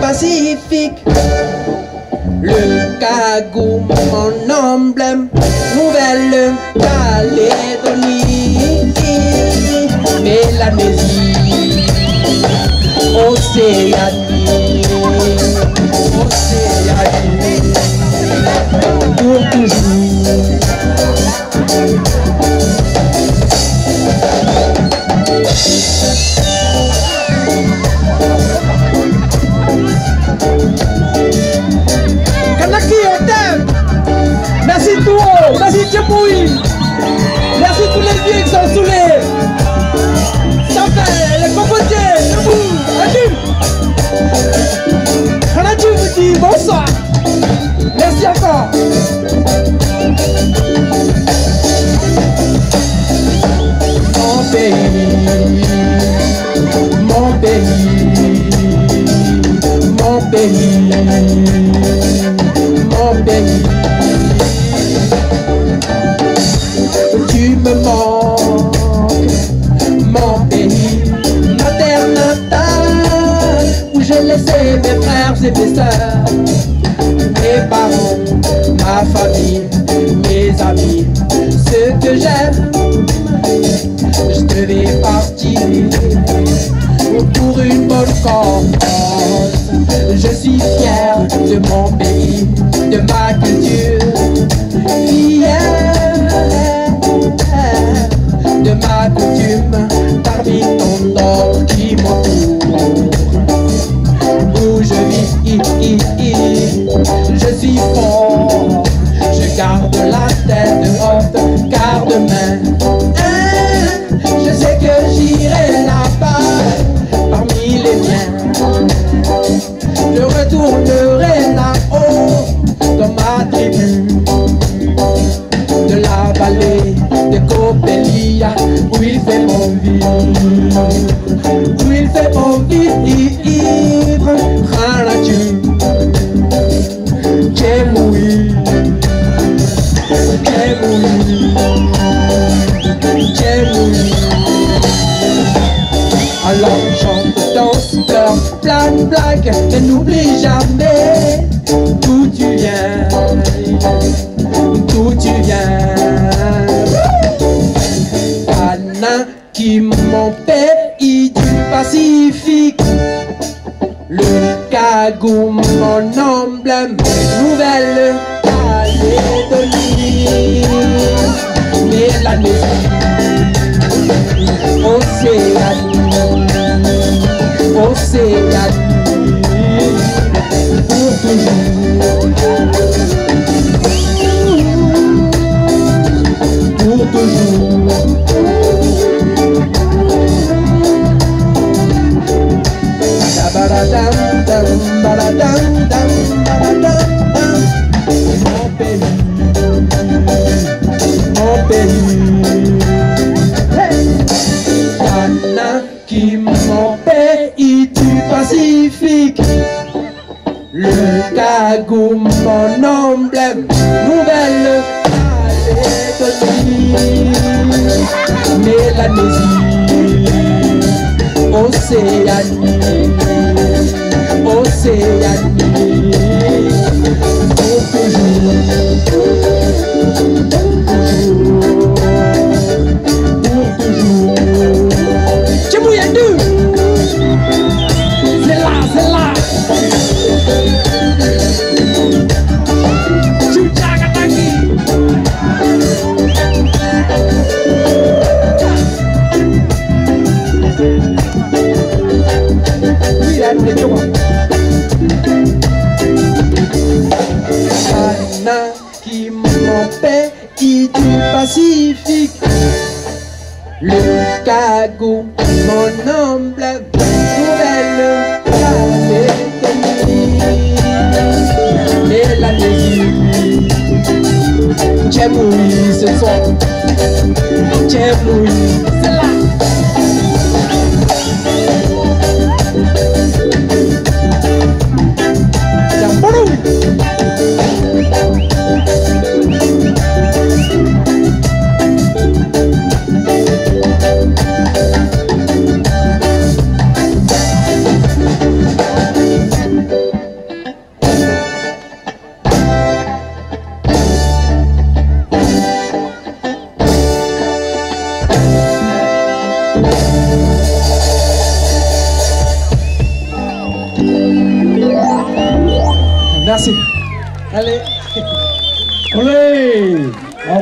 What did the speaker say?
Pacifique. Le cagou, mon emblème, Nouvelle-Calédonie, Mélanésie, Océanie, mes frères et mes sœurs, mes parents, ma famille, mes amis, ceux que j'aime je devais partir pour une bonne cause. Je suis fier de mon pays, de la vallée de Coppelia où il fait bon vivre, où il fait bon vivre, Ranatu, Kemoui, Kemoui, Kemoui. Alors chante, danse, pleure, blague, blague, mais n'oublie jamais viens. Anaki, mon pays du Pacifique, le cagou, mon emblème, Nouvelle-Calédonie, Mélanésie, Océanie, Le cagou, mon emblème, nouvelle Calédonie, Mélanésie, Océanie, Océanie, pour mon pays du Pacifique. Le cagou, mon emblème, nouvelle Calédonie. Mélanésie, Djemoui ce soir. Djemoui, c'est Merci. Allez. Olé On